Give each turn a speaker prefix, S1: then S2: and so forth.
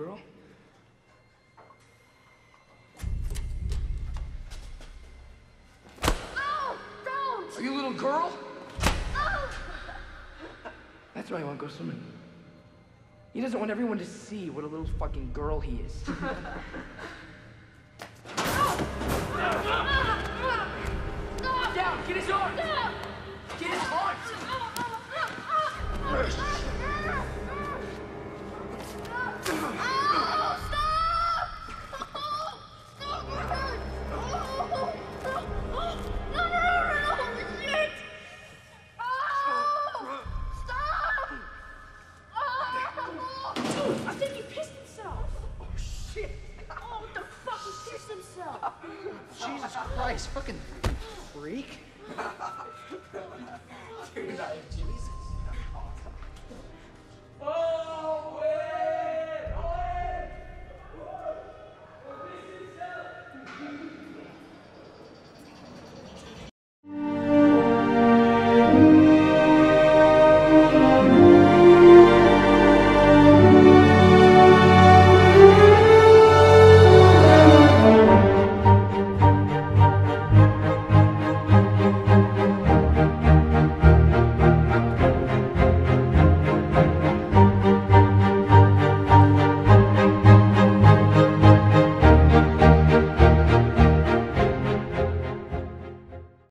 S1: girl?
S2: Oh, don't!
S1: Are you a little girl?
S2: Oh!
S1: That's why he won't go swimming. He doesn't want everyone to see what a little fucking girl he is. Jesus Christ, fucking freak.
S3: Dude, I